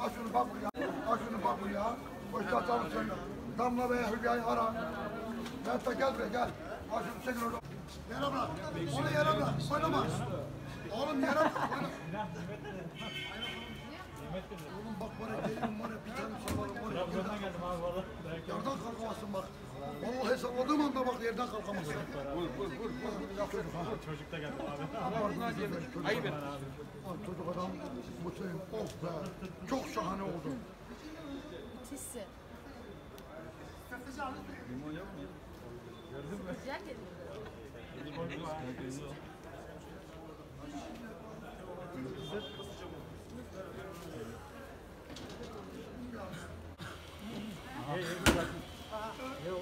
Al şunu bak buraya. Al şunu bak buraya. Koşta atalım sen. Damla veya Hülya'yı ara. Mehmet gel buraya gel. Al şunu çekin orada. Yere bırak. Onu yere bırak. Oynama. Oğlum yere bırak. Oynama. Oğlum bak bana var ya bir tane ya. Yerden geldim abi valla. Yerden kalkamazsın. Vur vur vur. Çocuk da geldi abi. Ayıp et. Çocuk adam senin. Oh be. Çok şahane oldu. Müthişsin. Güzel dedin.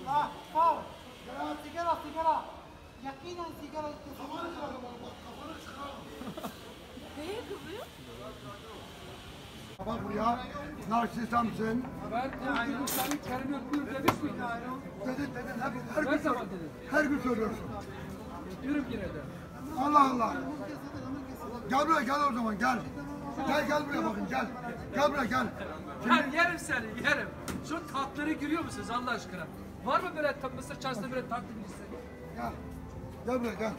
Ah, ah, ya sigara, sigara. Yakinen sigara içiyorsun. Neye kızıyor? Bak buraya. Narsistemsin. Ben konuşurum seni kelime öpüyorum demiş miydim? Dedin dedin hep her gün, zaman dedin? her gün söylüyorsun. Diyorum yine de. Allah Allah. Gel buraya gel o zaman gel. Gel gel buraya bakın gel. Gel buraya gel. Ben yerim seni yerim. Şu tatları görüyor musunuz Allah aşkına? Var mı böyle mısır çarşısında böyle tatlı birisi? Gel. Gel buraya gel.